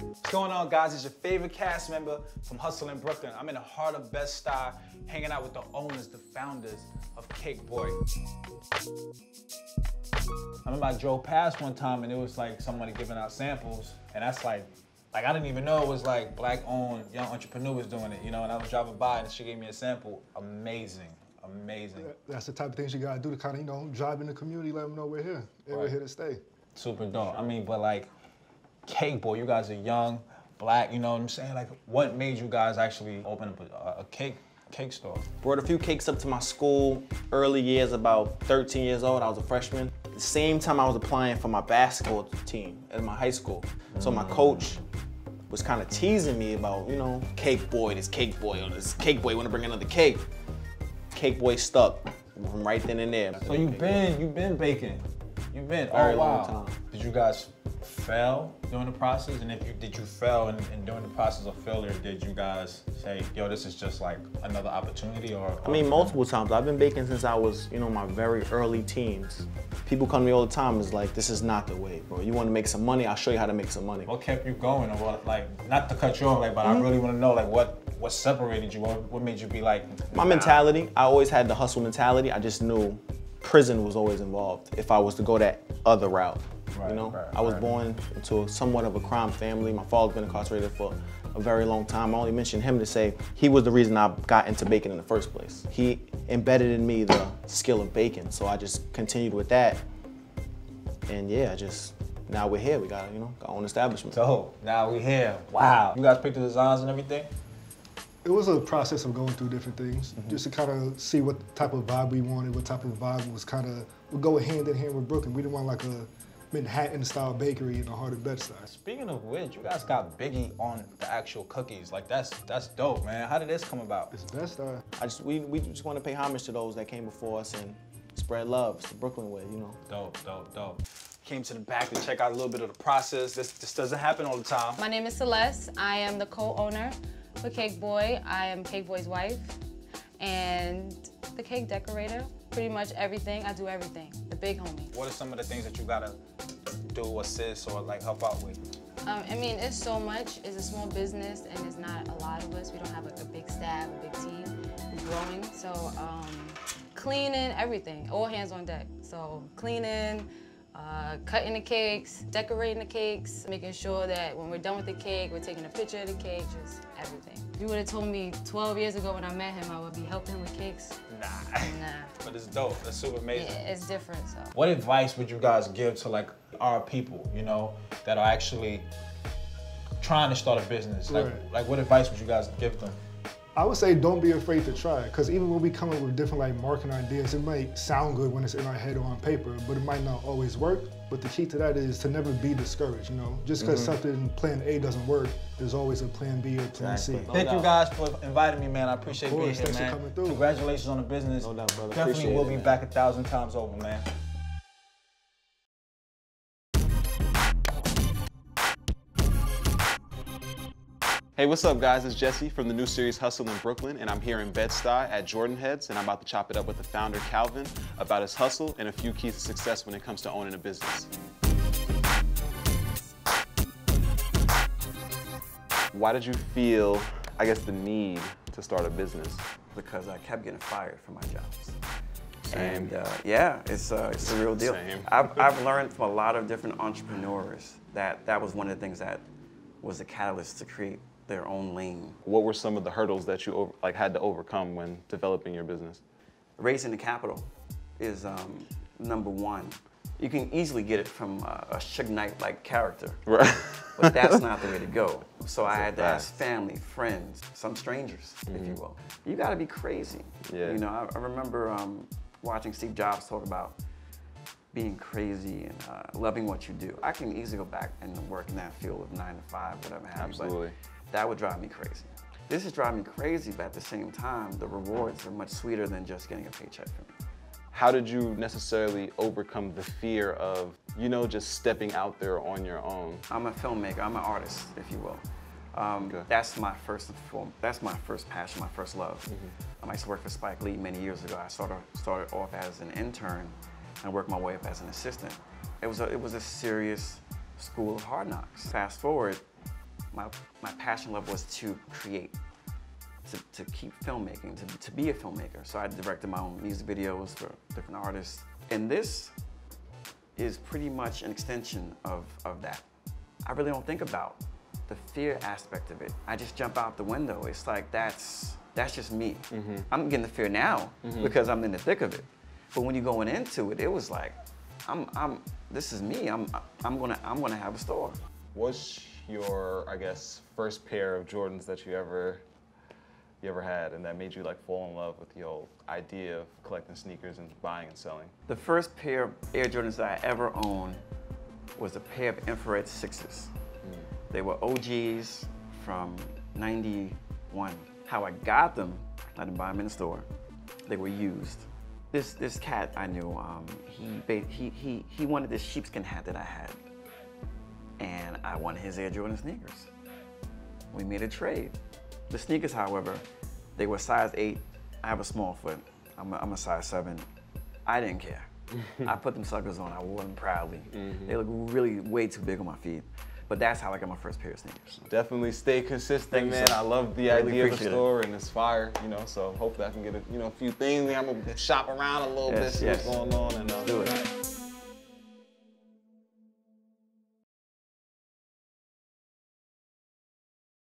What's going on, guys? It's your favorite cast member from Hustle in Brooklyn. I'm in the heart of Bed-Stuy, hanging out with the owners, the founders of Cakeboi. I remember I drove past one time and it was like somebody giving out samples, and that's like, like I didn't even know it was like black-owned young entrepreneurs doing it, you know. And I was driving by and she gave me a sample. Amazing, amazing. That's the type of things you gotta do to kind of, you know, drive in the community, let them know we're here. And we're here to stay. Super dope. I mean, but like, Cakeboi, you guys are young, black. You know what I'm saying? Like, what made you guys actually open up a, a cake cake store? Brought a few cakes up to my school early years, about 13 years old. I was a freshman. The same time I was applying for my basketball team at my high school. So my coach was kind of teasing me about, you know, cake boy, this cake boy, or this cake boy want to bring another cake. Cake boy stuck from right then and there. So you've been you've been baking. You've been oh, Very oh, long wow. time. Did you guys fail during the process? And if you did you fail and, and during the process of failure, did you guys say, yo, this is just like another opportunity or I mean, multiple times. I've been baking since I was, you know, my very early teens. People come to me all the time. It's like, this is not the way, bro. You want to make some money? I'll show you how to make some money. what kept you going or what like not to cut you off, like, but I mm-hmm. really want to know like what what separated you? What, what made you be like My nah. mentality, I always had the hustle mentality. I just knew prison was always involved if I was to go that other route. Right, you know, right, I was right. born into somewhat of a crime family. My father's been incarcerated for a very long time. I only mention him to say he was the reason I got into baking in the first place. He embedded in me the skill of baking, so I just continued with that. And yeah, I just now we're here. We got you know our own establishment. Dope. Now we're here. Wow. You guys picked the designs and everything? It was a process of going through different things, mm-hmm. just to kind of see what type of vibe we wanted, what type of vibe was kind of, would go hand in hand with Brooklyn. We didn't want like a Manhattan style bakery in the heart of Bed-Stuy. Speaking of which, you guys got Biggie on the actual cookies. Like that's that's dope, man. How did this come about? It's Bed-Stuy. I just we, we just want to pay homage to those that came before us and spread love. It's the Brooklyn way, you know. Dope, dope, dope. Came to the back to check out a little bit of the process. This this doesn't happen all the time. My name is Celeste. I am the co-owner for Cakeboi. I am Cake Boy's wife and the cake decorator. Pretty much everything. I do everything. The big homie. What are some of the things that you gotta do, assist, or like help out with? Um, I mean, it's so much. It's a small business and it's not a lot of us. We don't have like a big staff, a big team. We're growing. So um, cleaning, everything. All hands on deck. So cleaning, uh, cutting the cakes, decorating the cakes, making sure that when we're done with the cake, we're taking a picture of the cake, just everything. If you would have told me 12 years ago when I met him I would be helping him with cakes, Nah. nah. but it's dope. That's super amazing. Yeah, it's different, so. What advice would you guys give to like our people, you know, that are actually trying to start a business? Like, Right. like what advice would you guys give them? I would say don't be afraid to try because even when we come up with different like marketing ideas, it might sound good when it's in our head or on paper, but it might not always work. But the key to that is to never be discouraged. You know, just because mm-hmm. something plan A doesn't work, there's always a plan B or plan C. Exactly. Thank you guys for inviting me, man. I appreciate Of being here, Thanks for man. coming through. Congratulations on the business. No doubt, brother. Definitely Appreciate will it, be man. back a thousand times over, man. Hey, what's up, guys? It's Jesse from the new series Hustle in Brooklyn, and I'm here in Bed-Stuy at Jordan Heads, and I'm about to chop it up with the founder, Calvin, about his hustle and a few keys to success when it comes to owning a business. Why did you feel, I guess, the need to start a business? because I kept getting fired from my jobs. Same. And uh, yeah, it's, uh, it's a real deal. Same. I've, I've learned from a lot of different entrepreneurs that that was one of the things that was the catalyst to create their own lane. What were some of the hurdles that you over, like had to overcome when developing your business? Raising the capital is um, number one. You can easily get it from uh, a Suge Knight-like character, Right. but that's not the way to go. So I had to ask family, friends, some strangers, if you will. You got to be crazy. Yeah. You know, I, I remember um, watching Steve Jobs talk about being crazy and uh, loving what you do. I can easily go back and work in that field of nine to five, whatever happens. Absolutely. but that would drive me crazy. This is driving me crazy, but at the same time, the rewards are much sweeter than just getting a paycheck from me. How did you necessarily overcome the fear of, you know, just stepping out there on your own? I'm a filmmaker. I'm an artist, if you will. Um, Okay. That's my first form. That's my first passion, my first love. Um, I used to work for Spike Lee many years ago. I started started off as an intern and worked my way up as an assistant. It was a, it was a serious school of hard knocks. Fast forward, my, my passion level was to create, to, to keep filmmaking, to, to be a filmmaker. So I directed my own music videos for different artists. And this is pretty much an extension of, of that. I really don't think about the fear aspect of it. I just jump out the window. It's like that's that's just me. Mm-hmm. I'm getting the fear now mm-hmm. because I'm in the thick of it. But when you're going into it, it was like, I'm I'm this is me. I'm I'm gonna I'm gonna have a store. What's your, I guess, first pair of Jordans that you ever you ever had and that made you like fall in love with the whole idea of collecting sneakers and buying and selling? The first pair of Air Jordans that I ever owned was a pair of infrared sixes. They were OGs from 91. How I got them, I didn't buy them in the store. They were used. This, this cat I knew, um, he, he, he, he wanted this sheepskin hat that I had. I wanted his Air Jordan sneakers. We made a trade. The sneakers, however, they were size eight. I have a small foot. I'm a, I'm a size seven. I didn't care. I put them suckers on. I wore them proudly. They look really way too big on my feet. But that's how I got my first pair of sneakers. Definitely stay consistent, man. I love the Really idea of the appreciate it. store and it's fire, you know. So hopefully I can get a, you know a few things. I'm gonna shop around a little Yes, bit, see yes. what's going on, and uh, Do it.